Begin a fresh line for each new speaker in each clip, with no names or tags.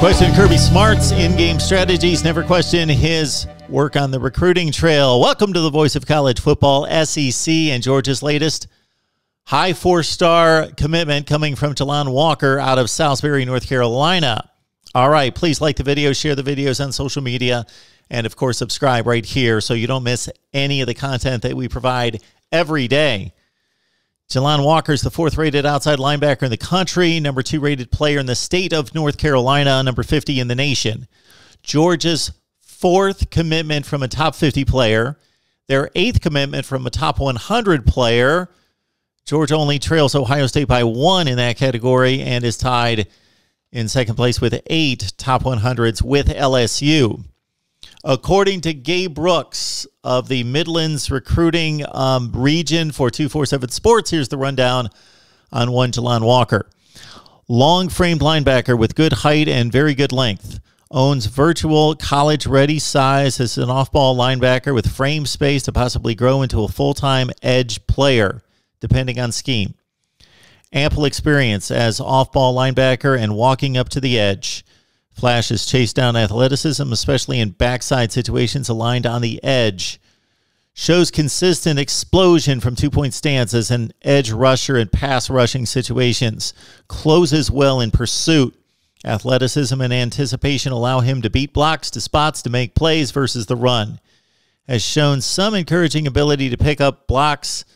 Question Kirby Smart's in game strategies. Never question his work on the recruiting trail. Welcome to the voice of college football, SEC, and Georgia's latest high four star commitment coming from Jalon Walker out of Salisbury, North Carolina. All right, please like the video, share the videos on social media, and of course, subscribe right here so you don't miss any of the content that we provide every day. Jalon Walker is the fourth rated outside linebacker in the country, number two rated player in the state of North Carolina, number 50 in the nation. Georgia's fourth commitment from a top 50 player, their eighth commitment from a top 100 player. Georgia only trails Ohio State by one in that category and is tied in second place with eight top 100s with LSU. According to Gabe Brooks of the Midlands recruiting um, region for 247 Sports, here's the rundown on one Jalon Walker. Long framed linebacker with good height and very good length. Owns virtual college ready size as an off ball linebacker with frame space to possibly grow into a full time edge player, depending on scheme. Ample experience as off ball linebacker and walking up to the edge. Flashes chase down athleticism, especially in backside situations aligned on the edge. Shows consistent explosion from two point stance as an edge rusher in pass rushing situations. Closes well in pursuit. Athleticism and anticipation allow him to beat blocks to spots to make plays versus the run. Has shown some encouraging ability to pick up blocks,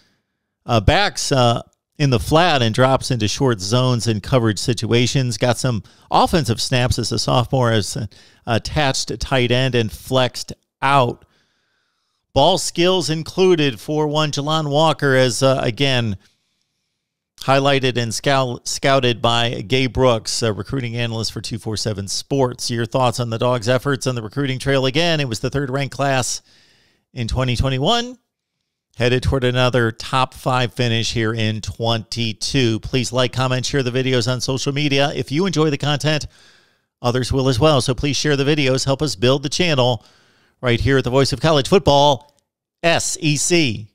uh, backs uh, in the flat and drops into short zones and coverage situations. Got some offensive snaps as a sophomore as attached tight end and flexed out. Ball skills included for one Jalon Walker as uh, again highlighted and scout, scouted by Gabe Brooks, a recruiting analyst for 247 Sports. Your thoughts on the Dogs' efforts on the recruiting trail again? It was the third ranked class in 2021 headed toward another top five finish here in 22. Please like, comment, share the videos on social media. If you enjoy the content, others will as well. So please share the videos, help us build the channel right here at the Voice of College Football, SEC.